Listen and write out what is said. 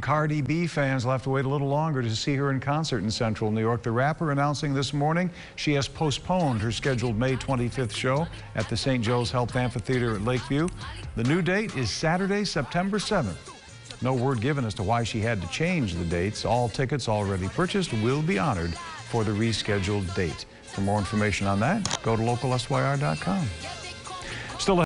Cardi B fans will have to wait a little longer to see her in concert in central New York. The rapper announcing this morning she has postponed her scheduled May 25th show at the St. Joe's Health Amphitheater at Lakeview. The new date is Saturday, September 7th. No word given as to why she had to change the dates. All tickets already purchased will be honored for the rescheduled date. For more information on that, go to localsyr.com. Still